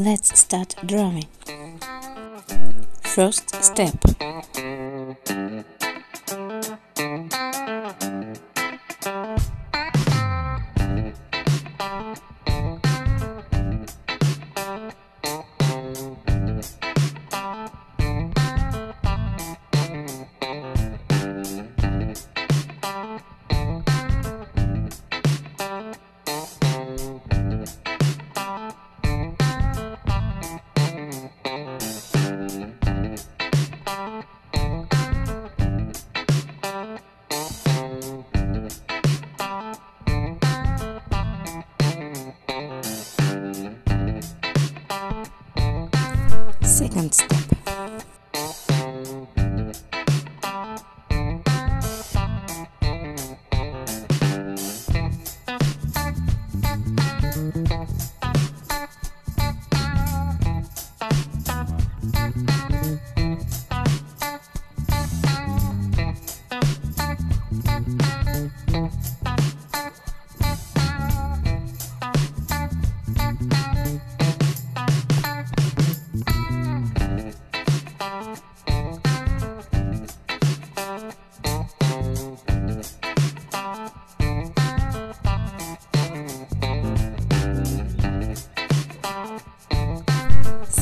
Let's start drawing. First step. Second step.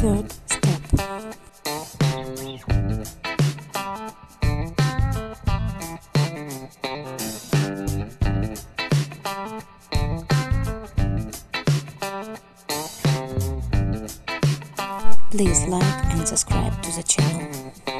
Third step. Please like and subscribe to the channel.